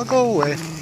I'll go away.